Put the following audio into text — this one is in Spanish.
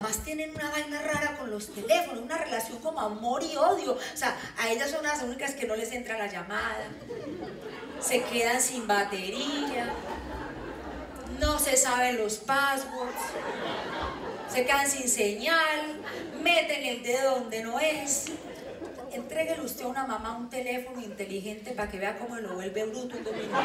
mamás tienen una vaina rara con los teléfonos, una relación como amor y odio. O sea, a ellas son las únicas que no les entra la llamada, se quedan sin batería, no se saben los passwords, se quedan sin señal, meten el dedo donde no es. Entréguele usted a una mamá un teléfono inteligente para que vea cómo lo vuelve bruto un domingo.